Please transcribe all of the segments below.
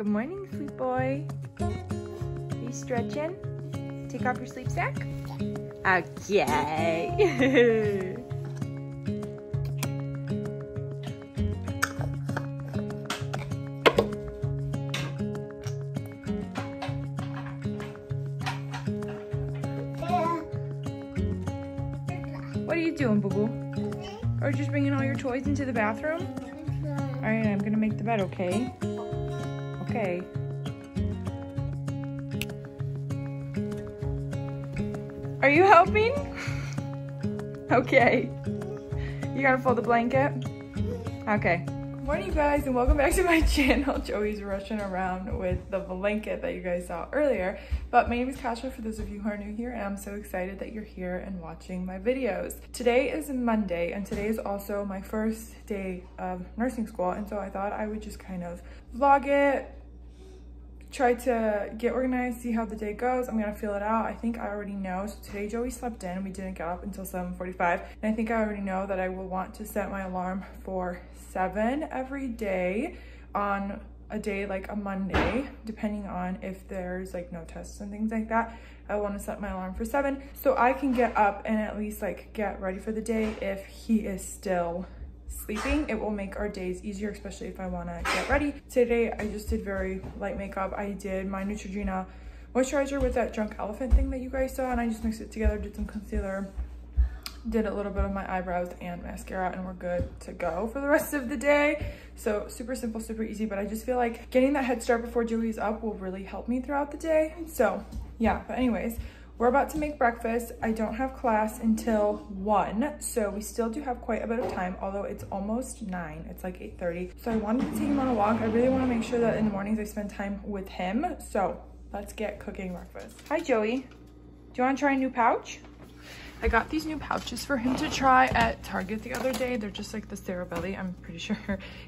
Good morning, sweet boy. Are you stretching? Take off your sleep sack? Okay. what are you doing, boo boo? Are you just bringing all your toys into the bathroom? All right, I'm gonna make the bed, okay? Okay. Are you helping? Okay. You gotta fold the blanket? Okay. Good morning, you guys, and welcome back to my channel. Joey's rushing around with the blanket that you guys saw earlier. But my name is Kasia, for those of you who are new here, and I'm so excited that you're here and watching my videos. Today is Monday, and today is also my first day of nursing school, and so I thought I would just kind of vlog it, try to get organized, see how the day goes. I'm gonna feel it out. I think I already know. So today Joey slept in. We didn't get up until 7.45. And I think I already know that I will want to set my alarm for seven every day on a day like a Monday, depending on if there's like no tests and things like that. I want to set my alarm for seven so I can get up and at least like get ready for the day if he is still sleeping it will make our days easier especially if i want to get ready. Today i just did very light makeup. I did my neutrogena moisturizer with that drunk elephant thing that you guys saw and i just mixed it together did some concealer did a little bit of my eyebrows and mascara and we're good to go for the rest of the day. So super simple super easy but i just feel like getting that head start before Joey's up will really help me throughout the day. So yeah but anyways we're about to make breakfast. I don't have class until 1, so we still do have quite a bit of time, although it's almost 9. It's like 8.30. So I wanted to take him on a walk. I really want to make sure that in the mornings I spend time with him. So let's get cooking breakfast. Hi, Joey. Do you want to try a new pouch? I got these new pouches for him to try at Target the other day. They're just like the Cerebelly. I'm pretty sure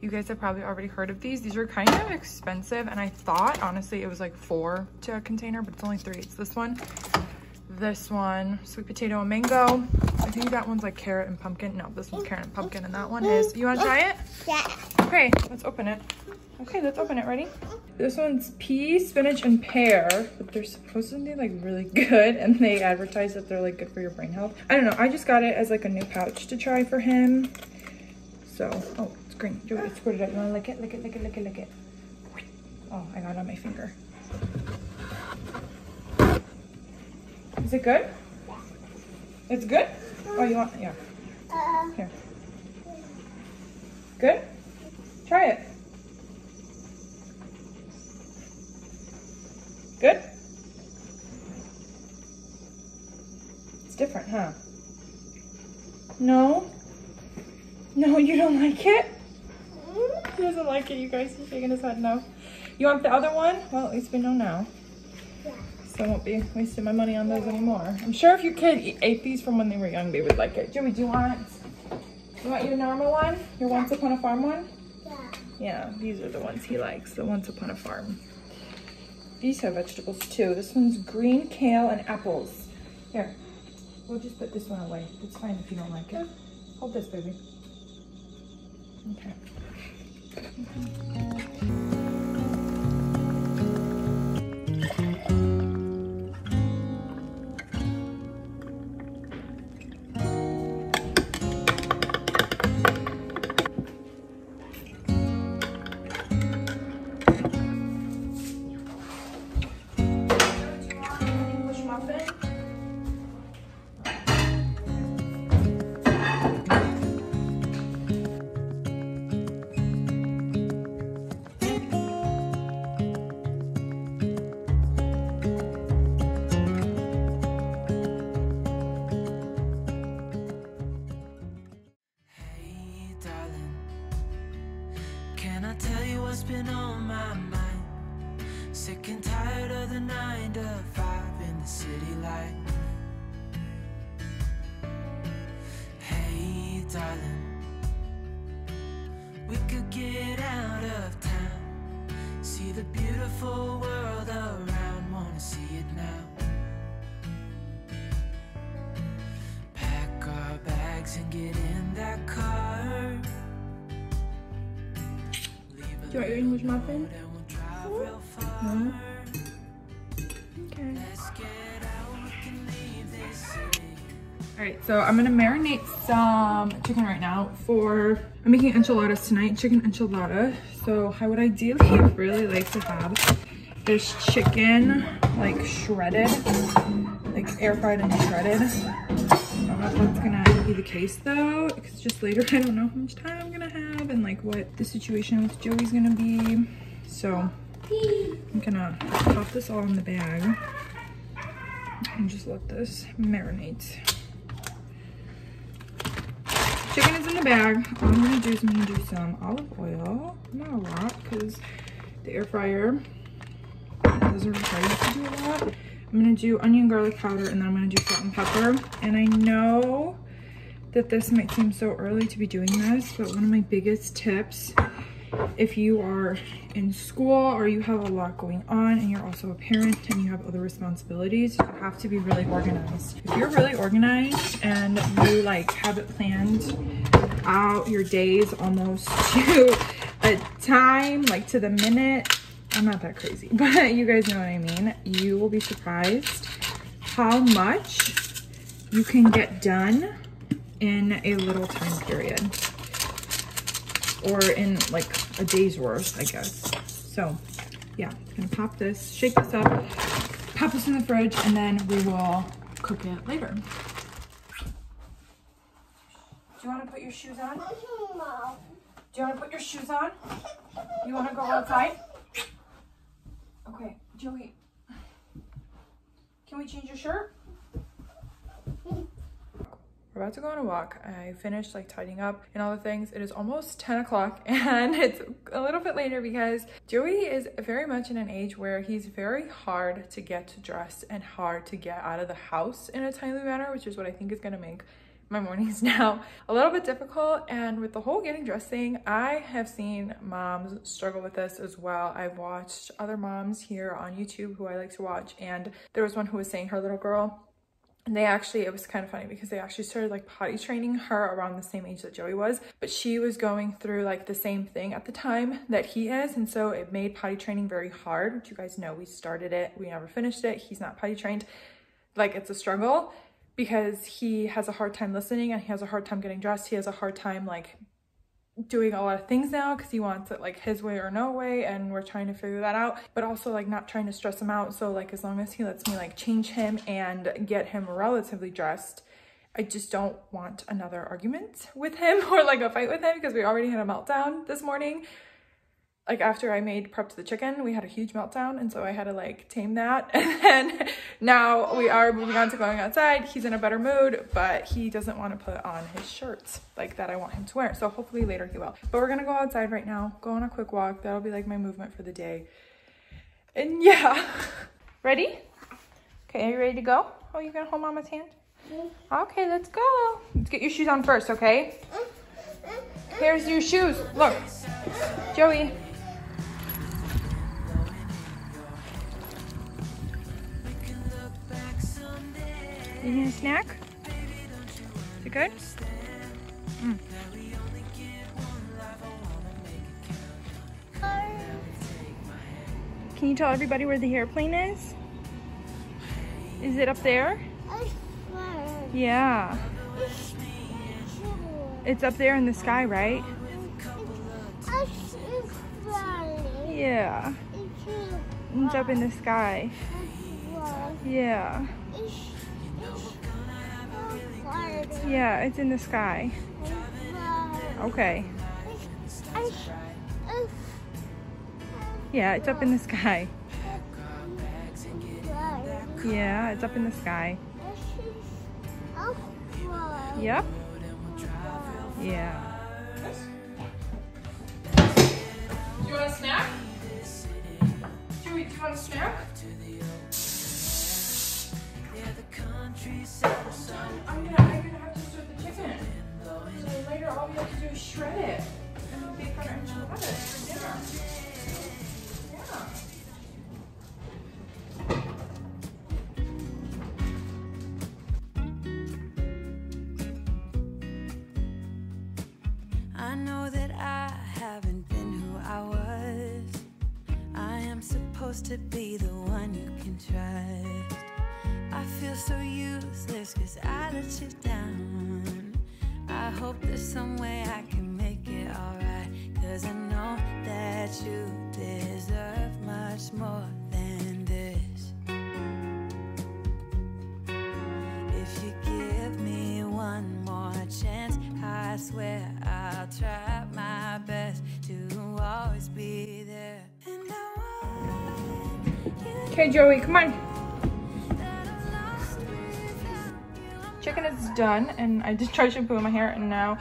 you guys have probably already heard of these. These are kind of expensive and I thought honestly it was like four to a container, but it's only three. It's this one this one, sweet potato and mango. I think that one's like carrot and pumpkin. No, this one's carrot and pumpkin, and that one is, you wanna try it? Yeah. Okay, let's open it. Okay, let's open it, ready? This one's pea, spinach, and pear, but they're supposed to be like really good, and they advertise that they're like good for your brain health. I don't know, I just got it as like a new pouch to try for him. So, oh, it's green. Joey, squirt it out. You wanna lick it? Lick it, lick it, lick it, lick it. Oh, I got it on my finger. Is it good? It's good? Oh, you want, yeah. Here. Good? Try it. Good? It's different, huh? No? No, you don't like it? He doesn't like it, you guys. He's shaking his head no. You want the other one? Well, at least we know now so I won't be wasting my money on those anymore. I'm sure if your kid ate these from when they were young, they would like it. Jimmy, do you want, you want your normal one? Your Once Upon a Farm one? Yeah. Yeah, these are the ones he likes, the Once Upon a Farm. These have vegetables too. This one's green kale and apples. Here, we'll just put this one away. It's fine if you don't like it. Hold this, baby. Okay. Mm beautiful world around, wanna see it now. Pack our bags and get in that car. Do you want your English muffin? real far. No? All right, so I'm gonna marinate some chicken right now for, I'm making enchiladas tonight, chicken enchilada. So how would I would ideally really like to have this chicken like shredded, like air fried and shredded. I don't know if that's gonna be the case though, because just later I don't know how much time I'm gonna have and like what the situation with Joey's gonna be. So I'm gonna pop this all in the bag and just let this marinate. Chicken is in the bag. All I'm gonna do is I'm gonna do some olive oil. Not a lot, because the air fryer doesn't require you to do a lot. I'm gonna do onion garlic powder and then I'm gonna do salt and pepper. And I know that this might seem so early to be doing this, but one of my biggest tips if you are in school or you have a lot going on and you're also a parent and you have other responsibilities, you have to be really organized. If you're really organized and you like have it planned out your days almost to a time, like to the minute, I'm not that crazy, but you guys know what I mean. You will be surprised how much you can get done in a little time period or in like a day's worth, I guess. So yeah, I'm gonna pop this, shake this up, pop this in the fridge, and then we will cook it later. Do you wanna put your shoes on? Do you wanna put your shoes on? You wanna go outside? Okay, Joey, can we change your shirt? We're about to go on a walk. I finished like tidying up and all the things. It is almost 10 o'clock and it's a little bit later because Joey is very much in an age where he's very hard to get dressed and hard to get out of the house in a timely manner, which is what I think is gonna make my mornings now a little bit difficult and with the whole getting dressed thing i have seen moms struggle with this as well i've watched other moms here on youtube who i like to watch and there was one who was saying her little girl and they actually, it was kind of funny because they actually started like potty training her around the same age that Joey was, but she was going through like the same thing at the time that he is. And so it made potty training very hard, which you guys know we started it, we never finished it. He's not potty trained. Like it's a struggle because he has a hard time listening and he has a hard time getting dressed. He has a hard time like doing a lot of things now because he wants it like his way or no way and we're trying to figure that out but also like not trying to stress him out. So like as long as he lets me like change him and get him relatively dressed I just don't want another argument with him or like a fight with him because we already had a meltdown this morning like after I made prep to the chicken, we had a huge meltdown. And so I had to like tame that. And then now we are moving on to going outside. He's in a better mood, but he doesn't want to put on his shirts like that I want him to wear. So hopefully later he will. But we're going to go outside right now, go on a quick walk. That'll be like my movement for the day. And yeah. Ready? Okay, are you ready to go? Oh, you gonna hold mama's hand? Mm-hmm. Okay, let's go. Let's get your shoes on first, okay? Mm-hmm. Here's your shoes. Look. Joey. You need a snack? Is it good? Mm. Can you tell everybody where the airplane is? Is it up there? Yeah. It's up there in the sky, right? Yeah. It's up in the sky. Yeah. Yeah, it's in the sky. Okay. Yeah, it's up in the sky. Yeah, it's up in the sky. Yep. Yeah. Do you want a snack? Joey, do you want a snack? I'm gonna, I'm gonna have to start the chicken. So later all we have to do is shred it. Okay, Joey, come on. Chicken is done and I just tried shampoo in my hair and now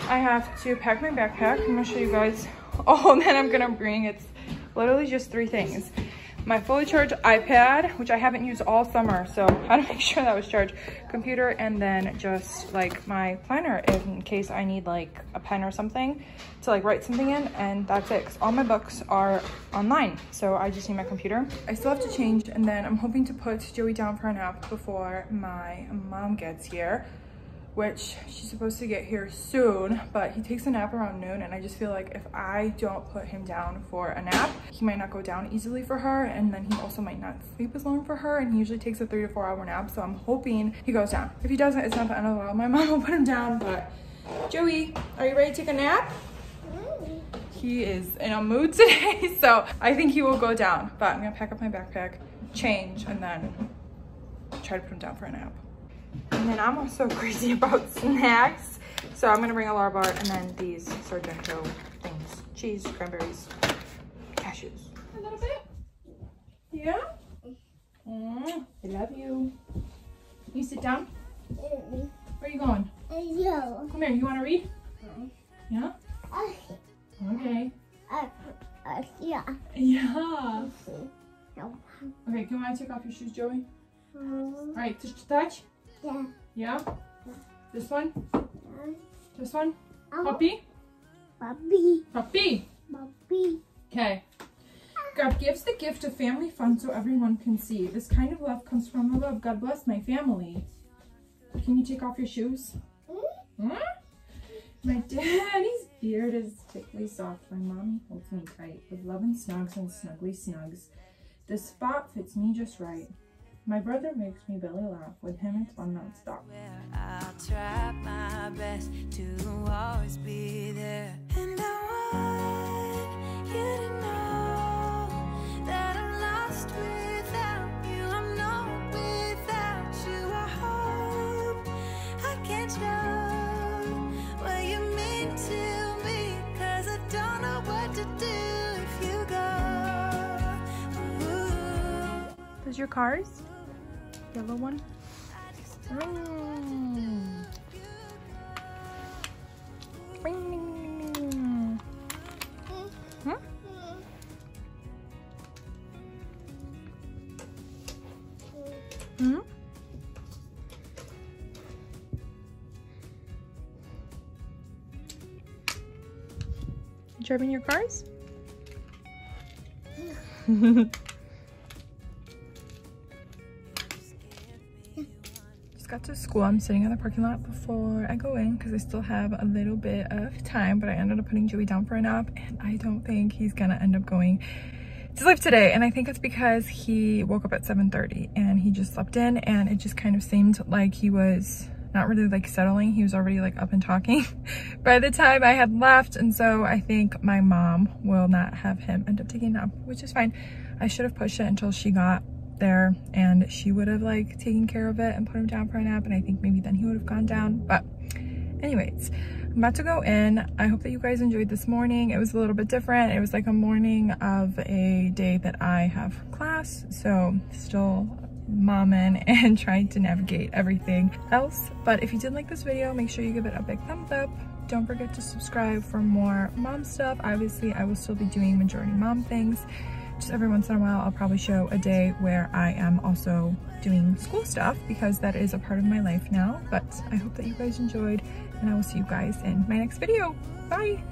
I have to pack my backpack. I'm gonna show you guys all that I'm gonna bring. It's literally just three things. My fully charged iPad, which I haven't used all summer, so I had to make sure that was charged. Computer, and then just like my planner in case I need like a pen or something to like write something in, and that's it. all my books are online, so I just need my computer. I still have to change, and then I'm hoping to put Joey down for a nap before my mom gets here which she's supposed to get here soon, but he takes a nap around noon and I just feel like if I don't put him down for a nap, he might not go down easily for her and then he also might not sleep as long for her and he usually takes a three to four hour nap, so I'm hoping he goes down. If he doesn't, it's not the end of the world. My mom will put him down, but Joey, are you ready to take a nap? He is in a mood today, so I think he will go down, but I'm gonna pack up my backpack, change, and then try to put him down for a nap. And then I'm also crazy about snacks. So I'm gonna bring a Lara bar and then these Sargento things. Cheese, cranberries, cashews. A little bit? Yeah? Mm, I love you. You sit down. Where are you going? Yo. Come here, you wanna read? Yeah? Okay. Yeah. Yeah. Okay, can I take off your shoes, Joey? All right, touch, touch. Yeah. Yeah? This one? This one? Oh, Puppy? Bobby. Puppy! Bobby. Okay. God gives the gift of family fun so everyone can see. This kind of love comes from the love. God bless my family. Can you take off your shoes? Hmm? My daddy's beard is thickly soft. My mommy holds me tight with love and snugs and snuggly snugs. This spot fits me just right. My brother makes me belly laugh. With him, it's fun nonstop. I'll try my best to always be there. And I want you to know that I'm lost without you. I'm not without you. I hope I can show what you mean to me. Cause I don't know what to do if you go. Ooh. There's your cars. Yellow one. Mm. Ring. Huh? Hmm? Driving your cars? got to school. I'm sitting in the parking lot before I go in because I still have a little bit of time, but I ended up putting Joey down for a nap and I don't think he's gonna end up going to sleep today. And I think it's because he woke up at 7.30 and he just slept in and it just kind of seemed like he was not really like settling. He was already like up and talking by the time I had left. And so I think my mom will not have him end up taking a nap, which is fine. I should have pushed it until she got there and she would have like taken care of it and put him down for a nap and I think maybe then he would have gone down but anyways I'm about to go in. I hope that you guys enjoyed this morning. It was a little bit different. It was like a morning of a day that I have class so still momming and trying to navigate everything else. But if you did like this video make sure you give it a big thumbs up. Don't forget to subscribe for more mom stuff. Obviously I will still be doing majority mom things every once in a while I'll probably show a day where I am also doing school stuff because that is a part of my life now. But I hope that you guys enjoyed and I will see you guys in my next video. Bye